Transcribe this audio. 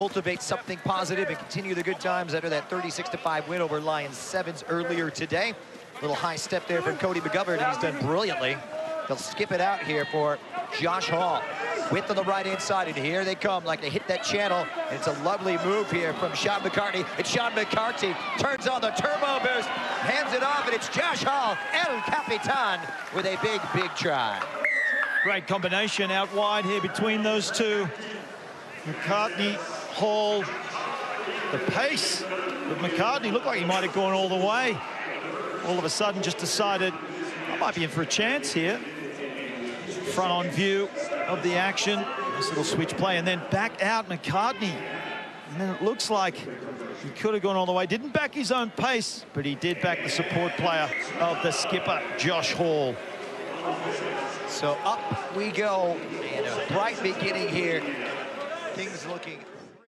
cultivate something positive and continue the good times after that 36-5 win over Lions Sevens earlier today. Little high step there from Cody McGovern, and he's done brilliantly. They'll skip it out here for Josh Hall. Width on the right-hand side, and here they come like they hit that channel. It's a lovely move here from Sean McCartney. And Sean McCartney turns on the turbo boost, hands it off, and it's Josh Hall, El Capitan, with a big, big try. Great combination out wide here between those two. McCartney, Hall, the pace of McCartney looked like he might have gone all the way. All of a sudden just decided, I might be in for a chance here. Front on view of the action. Nice little switch play, and then back out McCartney. And then it looks like he could have gone all the way. Didn't back his own pace, but he did back the support player of the skipper, Josh Hall. So up we go, and a bright beginning here. Things looking